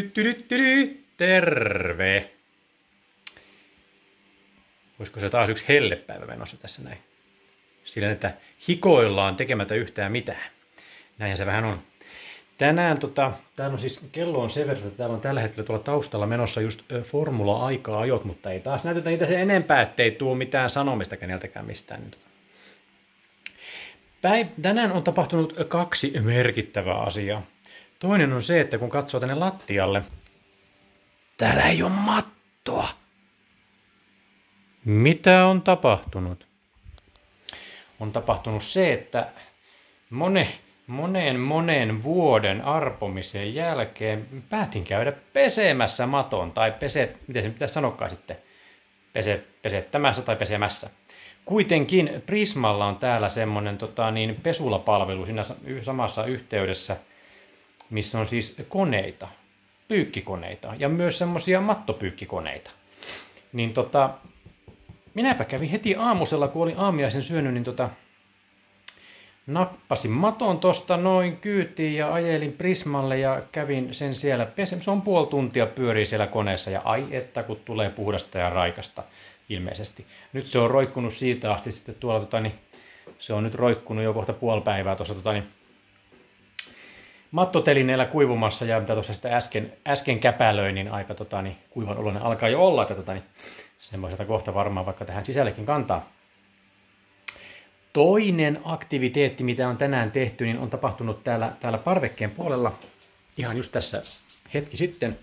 Tyttydyttydy, terve! Olisiko se taas yksi hellepäivä menossa tässä näin? Sillä, että hikoillaan tekemättä yhtään mitään. Näinhän se vähän on. Tänään tota, täällä on siis, kello on sen verran, että täällä on tällä hetkellä tuolla taustalla menossa just formula-aikaa ajot, mutta ei taas näytetä niitä sen enempää, ettei tuo mitään sanomista keneltäkään mistään. Niin tota. Päiv- tänään on tapahtunut kaksi merkittävää asiaa. Toinen on se, että kun katsoo tänne lattialle, täällä ei ole mattoa. Mitä on tapahtunut? On tapahtunut se, että mone, monen monen vuoden arpomisen jälkeen päätin käydä pesemässä maton, tai pese, miten se pitäisi sanokaan sitten, pese, pesettämässä tai pesemässä. Kuitenkin Prismalla on täällä semmoinen tota, niin, pesulapalvelu siinä samassa yhteydessä – missä on siis koneita, pyykkikoneita ja myös semmoisia mattopyykkikoneita. Niin tota, minäpä kävin heti aamusella, kun olin aamiaisen syönyt, niin tota, nappasin maton tosta noin kyytiin ja ajelin Prismalle ja kävin sen siellä. Se on puoli tuntia pyörii siellä koneessa ja ai että kun tulee puhdasta ja raikasta ilmeisesti. Nyt se on roikkunut siitä asti sitten tuolla, tota, niin, se on nyt roikkunut jo kohta puoli päivää tuossa tota, niin, mattotelineellä kuivumassa ja mitä tuossa sitä äsken, äsken käpälöin, niin aika tota, niin, kuivan oloinen alkaa jo olla, että tota, niin, semmoiselta kohta varmaan vaikka tähän sisällekin kantaa. Toinen aktiviteetti, mitä on tänään tehty, niin on tapahtunut täällä, täällä parvekkeen puolella ihan just tässä hetki sitten.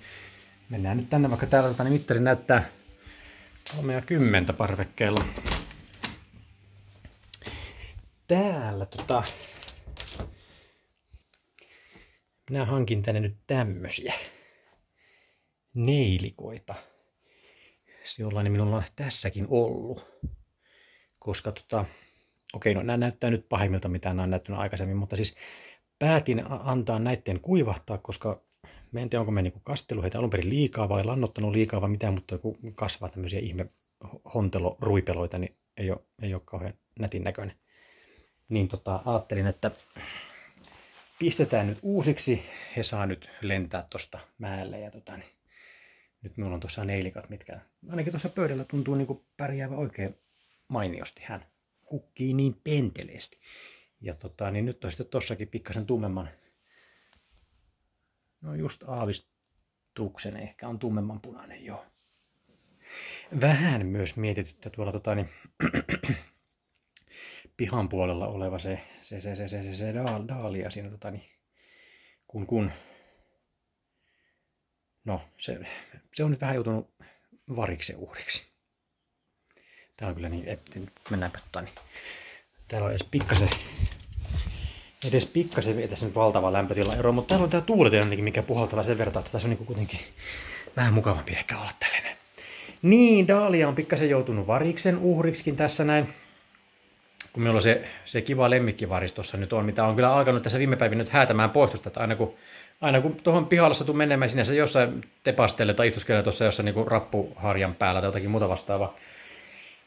Mennään nyt tänne, vaikka täällä tota, niin mittari näyttää 30 parvekkeella. Täällä tota, minä hankin tänne nyt tämmösiä neilikoita. Jollainen minulla on tässäkin ollut. Koska tota, okei, no nämä näyttää nyt pahimmilta, mitä nämä on näyttänyt aikaisemmin, mutta siis päätin antaa näiden kuivahtaa, koska mä en tiedä, onko me niinku kastellut heitä alun perin liikaa vai lannottanut liikaa vai mitään, mutta kun kasvaa tämmöisiä ihme hontelo-ruipeloita, niin ei ole, ei ole kauhean nätin näköinen. Niin tota, ajattelin, että pistetään nyt uusiksi. He saa nyt lentää tuosta mäelle. Ja tota, niin, nyt minulla on tuossa neilikat, mitkä ainakin tuossa pöydällä tuntuu niin pärjäävä oikein mainiosti. Hän kukkii niin penteleesti. Ja tota, niin nyt on sitten tossakin pikkasen tummemman, no just aavistuksen ehkä on tummemman punainen jo. Vähän myös mietityttä tuolla tota, niin, pihan puolella oleva se, se, se, se, se, se, se daalia siinä, tota, niin, kun, kun, no se, se on nyt vähän joutunut variksen uhriksi. Täällä on kyllä niin, että mennäänpä tota, niin, täällä on edes pikkasen, edes pikkasen ei tässä nyt valtava lämpötila ero, mutta täällä on tää tuuletila mikä puhaltava sen verran, että tässä on niin kuitenkin vähän mukavampi ehkä olla tällainen. Niin, Daalia on pikkasen joutunut variksen uhriksikin tässä näin kun on se, se kiva lemmikkivaris tuossa nyt on, mitä on kyllä alkanut tässä viime päivinä nyt häätämään poistusta, että aina kun, aina kun tuohon pihalla satuu menemään sinänsä jossain tepastelle tai istuskelee tuossa jossain niin rappuharjan päällä tai jotakin muuta vastaavaa,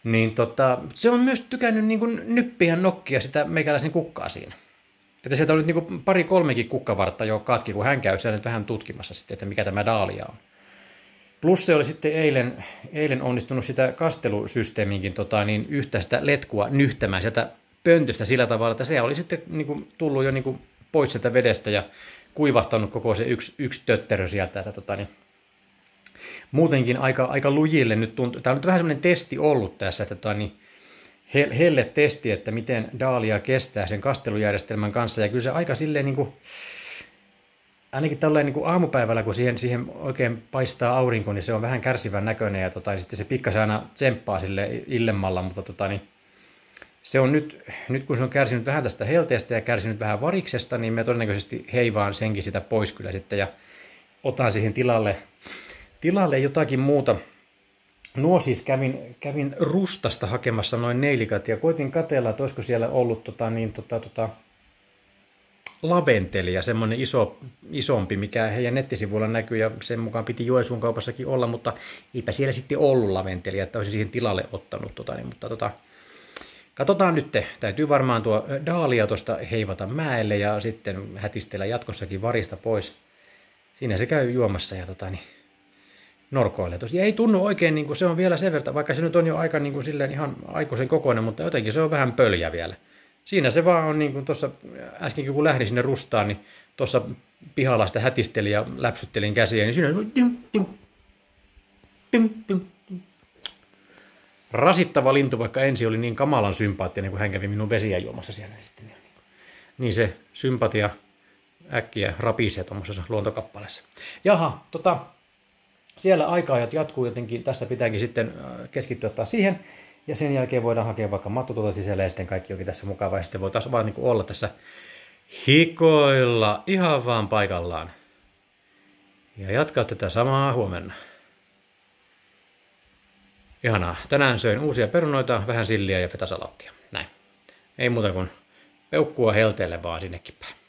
niin tota, se on myös tykännyt niin kuin nyppiä nokkia sitä meikäläisen kukkaa siinä. Että sieltä oli niin pari kolmekin kukkavartta jo katki, kun hän käy siellä nyt vähän tutkimassa sitten, että mikä tämä daalia on. Plus se oli sitten eilen, eilen onnistunut sitä kastelusysteeminkin tota, niin yhtä sitä letkua nyhtämään sieltä pöntöstä sillä tavalla, että se oli sitten niin kuin, tullut jo niin kuin, pois sieltä vedestä ja kuivahtanut koko se yksi, yksi tötterö sieltä. Että, tota, niin, muutenkin aika, aika lujille nyt tuntuu. Tämä on nyt vähän semmoinen testi ollut tässä, että tota, niin, helle testi, että miten Daalia kestää sen kastelujärjestelmän kanssa. Ja kyllä se aika silleen niin kuin, ainakin tällainen niin aamupäivällä, kun siihen, siihen oikein paistaa aurinko, niin se on vähän kärsivän näköinen ja tota, niin sitten se pikkasen aina tsemppaa sille illemmalla, mutta tota, niin se on nyt, nyt kun se on kärsinyt vähän tästä helteestä ja kärsinyt vähän variksesta, niin me todennäköisesti heivaan senkin sitä pois kyllä sitten ja otan siihen tilalle, tilalle jotakin muuta. Nuo siis kävin, kävin rustasta hakemassa noin neilikat ja koitin katella, että olisiko siellä ollut tota, niin, tota, tota, laventelia, semmoinen iso, isompi, mikä heidän nettisivuilla näkyy ja sen mukaan piti Joensuun kaupassakin olla, mutta eipä siellä sitten ollut laventelia, että olisin siihen tilalle ottanut. Tota, niin, mutta tota, katsotaan nyt, täytyy varmaan tuo daalia tuosta heivata mäelle ja sitten hätistellä jatkossakin varista pois siinä se käy juomassa ja tota, niin, norkoilee. Tosi ei tunnu oikein, niin kuin se on vielä sen verran, vaikka se nyt on jo aika niin kuin silleen ihan aikuisen kokoinen, mutta jotenkin se on vähän pöljä vielä. Siinä se vaan on niin kuin tuossa, äskenkin kun lähdin sinne rustaan, niin tuossa pihalla sitä hätistelin ja läpsyttelin käsiä, niin siinä on tim, tim, tim, tim, tim. rasittava lintu, vaikka ensi oli niin kamalan sympaattinen, kun hän kävi minun vesiä juomassa siellä sitten. Niin, niin se sympatia äkkiä rapisee tuommoisessa luontokappaleessa. Jaha, tota, siellä aika-ajat jatkuu jotenkin, tässä pitääkin sitten äh, keskittyä taas siihen, ja sen jälkeen voidaan hakea vaikka matto tuolta sisällä ja sitten kaikki onkin tässä mukava, ja sitten voi taas vaan niin olla tässä hikoilla ihan vaan paikallaan. Ja jatkaa tätä samaa huomenna. Ihanaa. Tänään söin uusia perunoita, vähän silliä ja petasalaattia. Näin. Ei muuta kuin peukkua helteelle vaan sinnekin päin.